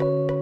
you